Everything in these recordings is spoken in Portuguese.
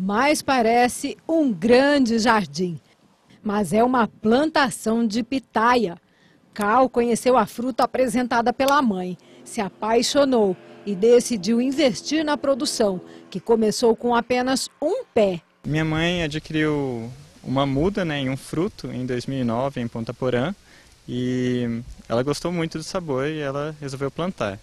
mais parece um grande jardim. Mas é uma plantação de pitaia. Cal conheceu a fruta apresentada pela mãe, se apaixonou e decidiu investir na produção, que começou com apenas um pé. Minha mãe adquiriu uma muda né, em um fruto em 2009 em Ponta Porã e ela gostou muito do sabor e ela resolveu plantar.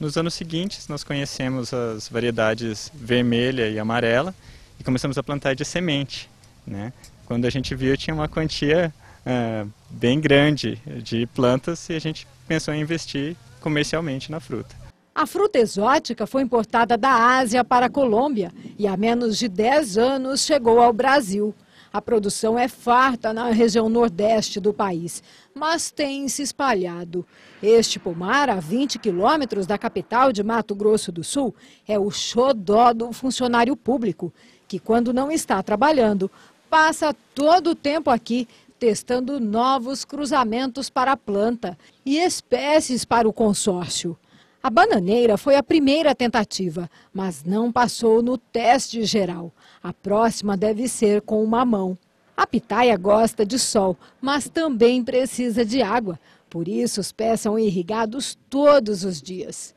Nos anos seguintes nós conhecemos as variedades vermelha e amarela e começamos a plantar de semente. Né? Quando a gente viu tinha uma quantia uh, bem grande de plantas e a gente pensou em investir comercialmente na fruta. A fruta exótica foi importada da Ásia para a Colômbia e há menos de 10 anos chegou ao Brasil. A produção é farta na região nordeste do país, mas tem se espalhado. Este pomar, a 20 quilômetros da capital de Mato Grosso do Sul, é o xodó do funcionário público, que quando não está trabalhando, passa todo o tempo aqui testando novos cruzamentos para a planta e espécies para o consórcio. A bananeira foi a primeira tentativa, mas não passou no teste geral. A próxima deve ser com o mamão. A pitaia gosta de sol, mas também precisa de água. Por isso, os pés são irrigados todos os dias.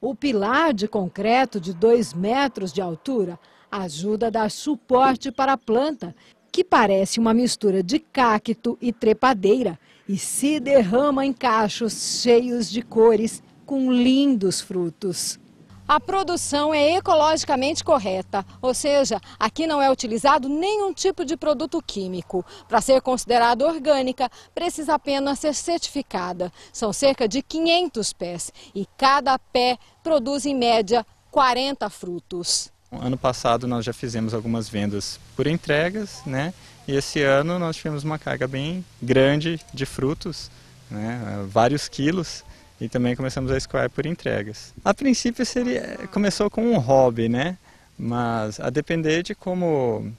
O pilar de concreto de 2 metros de altura ajuda a dar suporte para a planta, que parece uma mistura de cacto e trepadeira e se derrama em cachos cheios de cores com lindos frutos. A produção é ecologicamente correta, ou seja, aqui não é utilizado nenhum tipo de produto químico. Para ser considerada orgânica, precisa apenas ser certificada. São cerca de 500 pés e cada pé produz em média 40 frutos. Ano passado nós já fizemos algumas vendas por entregas, né? E esse ano nós tivemos uma carga bem grande de frutos, né? vários quilos e também começamos a escoar por entregas. A princípio seria, começou com um hobby, né? Mas a depender de como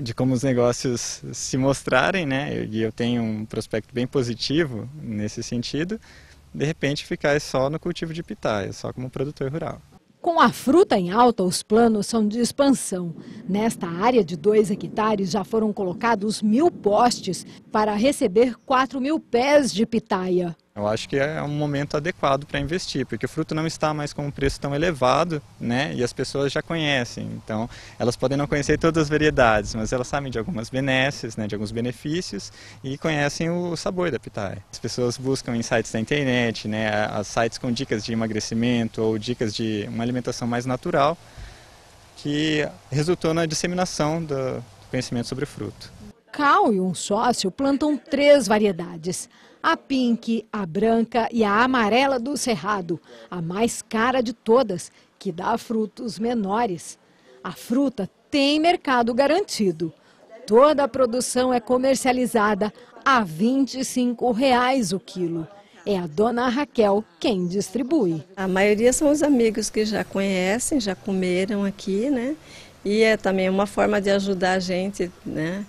de como os negócios se mostrarem, né? E eu tenho um prospecto bem positivo nesse sentido. De repente ficar só no cultivo de pitaia, só como produtor rural. Com a fruta em alta, os planos são de expansão. Nesta área de 2 hectares já foram colocados mil postes para receber 4 mil pés de pitaia. Eu acho que é um momento adequado para investir, porque o fruto não está mais com um preço tão elevado, né? E as pessoas já conhecem. Então, elas podem não conhecer todas as variedades, mas elas sabem de algumas benesses, né? De alguns benefícios e conhecem o sabor da pitaia. As pessoas buscam em sites da internet, né? As sites com dicas de emagrecimento ou dicas de uma alimentação mais natural, que resultou na disseminação do conhecimento sobre o fruto. Cal e um sócio plantam três variedades a pink, a branca e a amarela do cerrado, a mais cara de todas, que dá frutos menores. A fruta tem mercado garantido. Toda a produção é comercializada a 25 reais o quilo. É a dona Raquel quem distribui. A maioria são os amigos que já conhecem, já comeram aqui, né? E é também uma forma de ajudar a gente, né?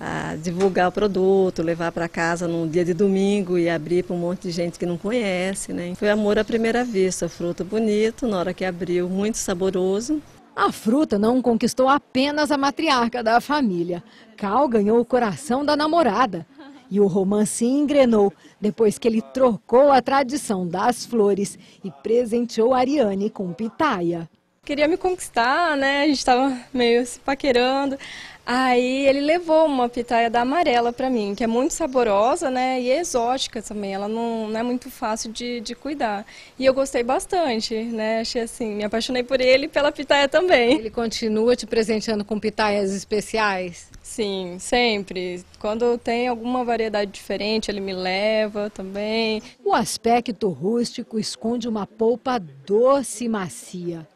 A divulgar o produto, levar para casa num dia de domingo e abrir para um monte de gente que não conhece. Né? Foi amor à primeira vista, fruto bonito, na hora que abriu, muito saboroso. A fruta não conquistou apenas a matriarca da família. Cal ganhou o coração da namorada. E o romance engrenou depois que ele trocou a tradição das flores e presenteou Ariane com pitaia. Queria me conquistar, né? A gente estava meio se paquerando. Aí ele levou uma pitaia da amarela para mim, que é muito saborosa, né? E é exótica também, ela não, não é muito fácil de, de cuidar. E eu gostei bastante, né? Achei assim, me apaixonei por ele e pela pitaia também. Ele continua te presenteando com pitaias especiais? Sim, sempre. Quando tem alguma variedade diferente, ele me leva também. O aspecto rústico esconde uma polpa doce e macia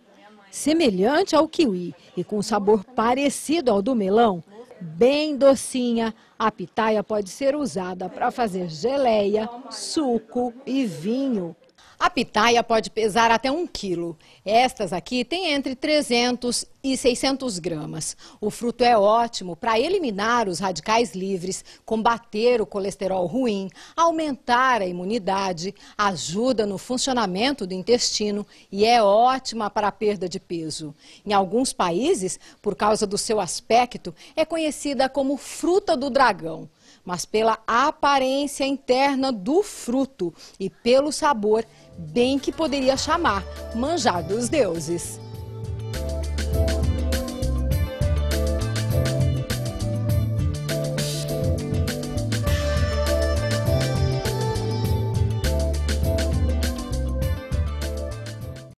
semelhante ao kiwi e com sabor parecido ao do melão, bem docinha, a pitaia pode ser usada para fazer geleia, suco e vinho. A pitaia pode pesar até um quilo. Estas aqui têm entre 300 e 600 gramas. O fruto é ótimo para eliminar os radicais livres, combater o colesterol ruim, aumentar a imunidade, ajuda no funcionamento do intestino e é ótima para a perda de peso. Em alguns países, por causa do seu aspecto, é conhecida como fruta do dragão mas pela aparência interna do fruto e pelo sabor, bem que poderia chamar manjar dos deuses.